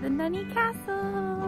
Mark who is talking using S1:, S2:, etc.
S1: the Nunny Castle.